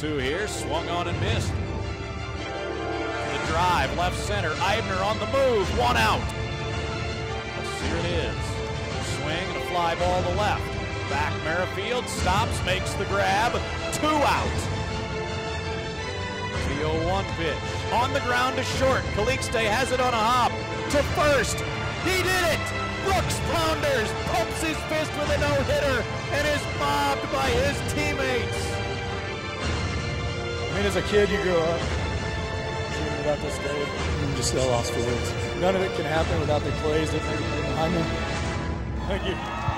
2 here, swung on and missed. The drive, left center, Eibner on the move, one out. Here it is. Swing and a fly ball to left. Back Merrifield stops, makes the grab, two out. The 0-1 pitch. On the ground to short. Calixte has it on a hop. To first. He did it! Brooks Pounders pumps his fist with a no-hitter and mean, as a kid, you grow up dreaming about this day. I'm just so lost for words. None of it can happen without the plays that made behind me. Thank you.